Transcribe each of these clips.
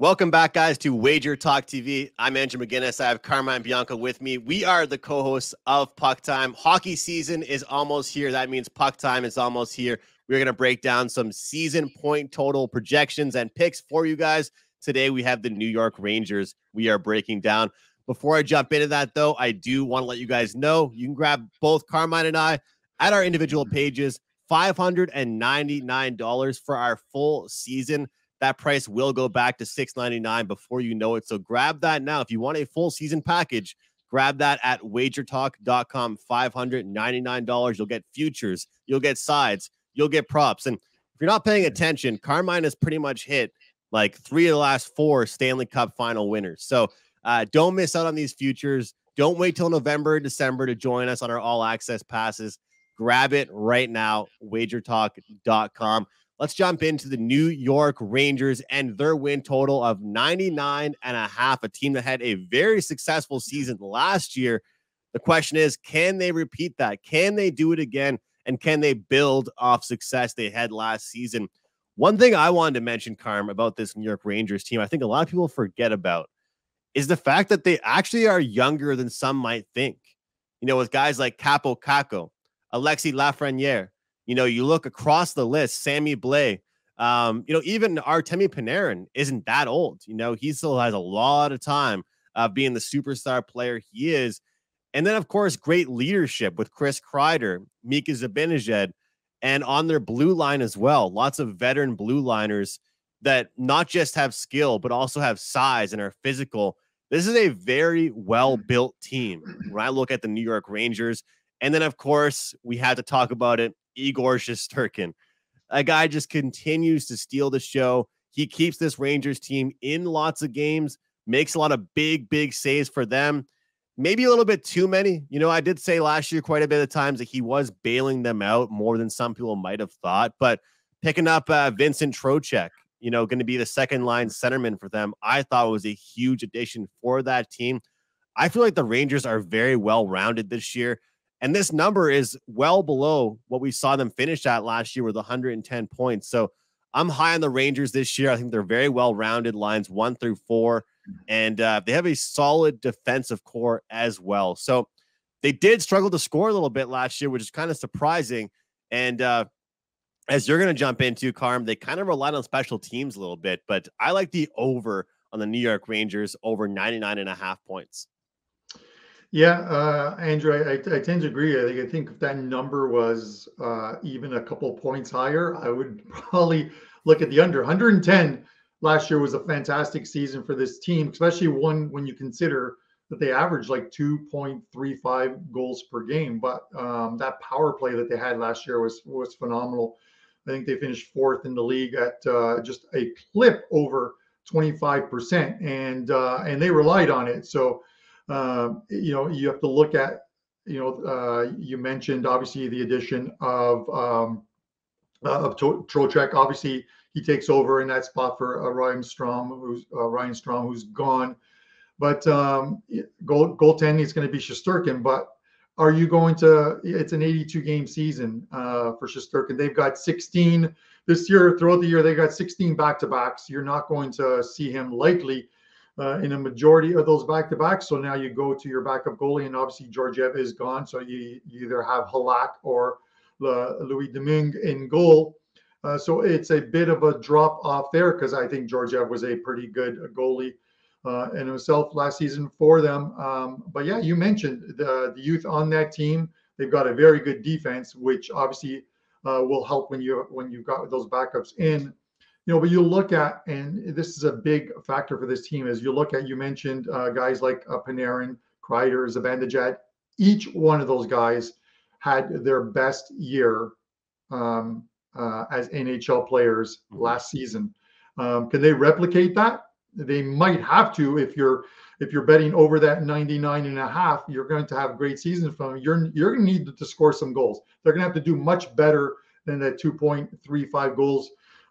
Welcome back, guys, to Wager Talk TV. I'm Andrew McInnis. I have Carmine Bianco with me. We are the co hosts of Puck Time. Hockey season is almost here. That means Puck Time is almost here. We're going to break down some season point total projections and picks for you guys. Today, we have the New York Rangers. We are breaking down. Before I jump into that, though, I do want to let you guys know you can grab both Carmine and I at our individual pages $599 for our full season. That price will go back to 699 before you know it. So grab that now. If you want a full season package, grab that at wagertalk.com. $599. You'll get futures, you'll get sides, you'll get props. And if you're not paying attention, Carmine has pretty much hit like three of the last four Stanley Cup final winners. So uh, don't miss out on these futures. Don't wait till November, December to join us on our all access passes. Grab it right now, wagertalk.com. Let's jump into the New York Rangers and their win total of 99 and a half, a team that had a very successful season last year. The question is, can they repeat that? Can they do it again? And can they build off success they had last season? One thing I wanted to mention, Carm, about this New York Rangers team, I think a lot of people forget about is the fact that they actually are younger than some might think. You know, with guys like Kaapo Kakko, Alexis Lafreniere, you know, you look across the list, Sammy Blais, um, you know, even Artemi Panarin isn't that old. You know, he still has a lot of time of uh, being the superstar player he is. And then, of course, great leadership with Chris Kreider, Mika Zibanejad, and on their blue line as well. Lots of veteran blue liners that not just have skill, but also have size and are physical. This is a very well built team. When I look at the New York Rangers, and then, of course, we had to talk about it Igor Shesterkin. A guy just continues to steal the show. He keeps this Rangers team in lots of games, makes a lot of big, big saves for them. Maybe a little bit too many. You know, I did say last year quite a bit of times that he was bailing them out more than some people might have thought. But picking up uh, Vincent Trocheck, you know, going to be the second line centerman for them, I thought was a huge addition for that team. I feel like the Rangers are very well rounded this year. And this number is well below what we saw them finish at last year with 110 points. So I'm high on the Rangers this year. I think they're very well rounded lines one through four, and uh, they have a solid defensive core as well. So they did struggle to score a little bit last year, which is kind of surprising. And uh, as you're going to jump into, Carm, they kind of relied on special teams a little bit, but I like the over on the New York Rangers over 99 and a half points. Yeah, uh, Andrew, I, I, tend to agree. I think I think if that number was uh, even a couple points higher, I would probably look at the under. 110 last year was a fantastic season for this team, especially one when you consider that they averaged like 2.35 goals per game. But um, that power play that they had last year was was phenomenal. I think they finished fourth in the league at uh, just a clip over 25%, and uh, and they relied on it. So uh, you know, you have to look at, you know, uh, you mentioned obviously the addition of um, uh, of Trocheck. Obviously, he takes over in that spot for uh, Ryan Strome, who's Ryan Strome, who's gone. But um, goal goaltending is going to be Shesterkin. But are you going to? It's an 82 game season for Shesterkin. They've got 16 this year. Throughout the year, they got 16 back to backs. You're not going to see him likely uh, in a majority of those back to backs. So now you go to your backup goalie, and obviously Georgiev is gone. So you, you either have Halak or uh, Louis Domingue in goal. Uh, so it's a bit of a drop off there because I think Georgiev was a pretty good goalie uh, in himself last season for them. Um, but yeah, you mentioned the, the youth on that team. They've got a very good defense, which obviously uh, will help when you when you've got those backups in you know, but you look at, and this is a big factor for this team, is you look at, you mentioned uh, guys like uh, Panarin, Kreider, Zibanejad. Each one of those guys had their best year um, uh, as NHL players mm-hmm. last season. Um, can they replicate that? They might have to if you're if you're betting over that 99 and a half, you're going to have great seasons from them. You're you're going to need to score some goals. They're going to have to do much better than that 2.35 goals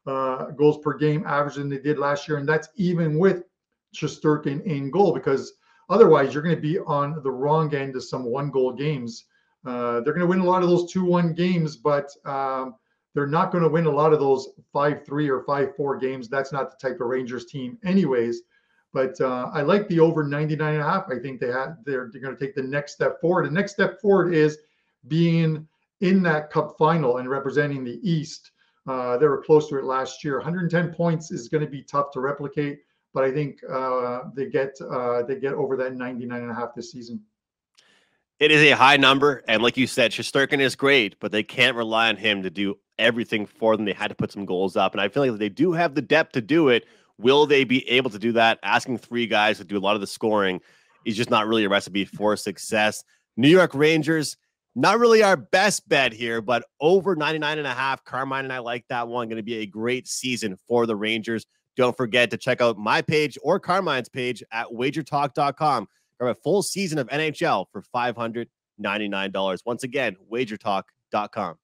uh, goals per game average than they did last year, and that's even with Shesterkin in goal because otherwise you're going to be on the wrong end of some one goal games. Uh, they're going to win a lot of those two one games, but um, they're not going to win a lot of those 5 3 or 5 4 games. That's not the type of Rangers team, anyways. But uh, I like the over 99 and a half. I think they have they're, they're going to take the next step forward. The next step forward is being in that cup final and representing the East. Uh, they were close to it last year. 110 points is going to be tough to replicate, but I think uh, they get uh, they get over that 99 and a half this season. It is a high number, and like you said, Shesterkin is great, but they can't rely on him to do everything for them. They had to put some goals up, and I feel like they do have the depth to do it. Will they be able to do that? Asking three guys to do a lot of the scoring is just not really a recipe for success. New York Rangers, not really our best bet here, but over 99 and a half. Carmine and I like that one. Going to be a great season for the Rangers. Don't forget to check out my page or Carmine's page at wagertalk.com Grab a full season of NHL for $599. Once again, wagertalk.com.